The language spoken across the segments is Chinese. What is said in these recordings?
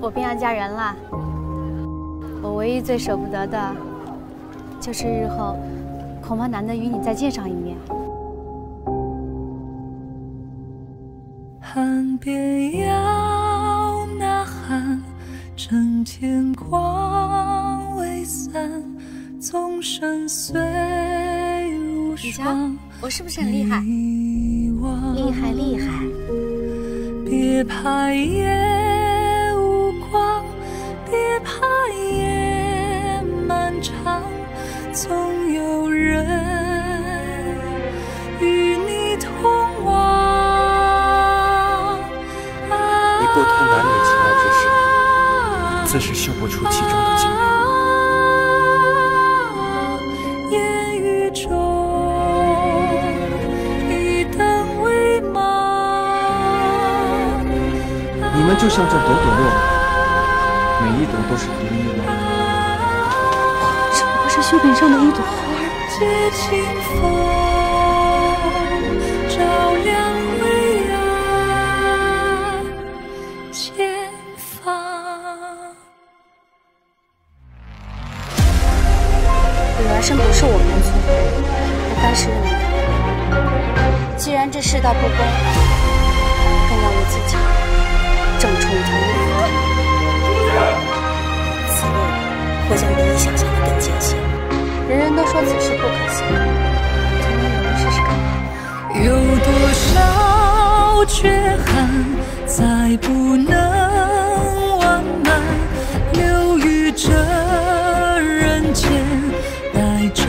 我便要嫁人了，我唯一最舍不得的，就是日后恐怕难得与你再见上一面。岸边要呐喊，趁天光未散，纵身碎如霜。我是不是很厉害？厉害厉害！别怕夜漫长，总有人与你同往。你不通男女情爱之事，自是嗅不出其中的精妙。你们就像这朵朵落梅，每一朵都是独一无二。绣柄上的一朵花。李来生不是我们的错，不该是你的。既然这世道不公，更要为自己。正出一条路，此路或将比你想象的更艰险。人人都说此事不可行，咱们有试试看。有多少缺憾，再不能完满，留于这人间待朝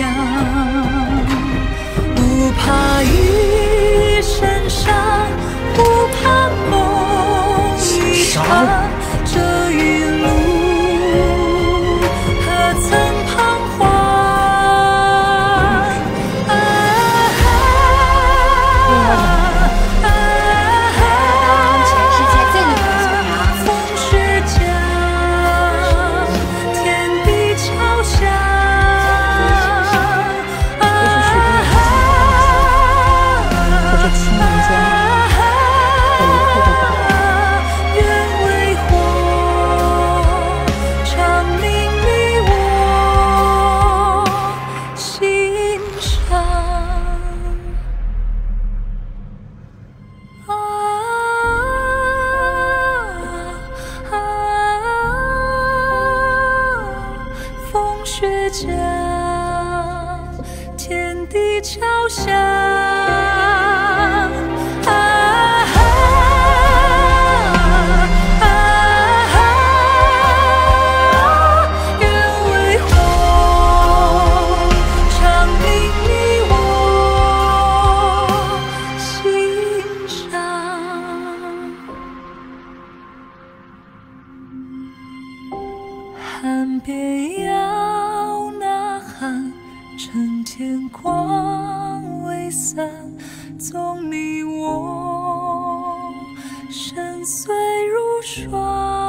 阳。不怕一身伤，不怕梦。这天地桥下。岸边要呐喊，趁天光未散，纵你我深邃如霜。